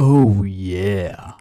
Oh, yeah.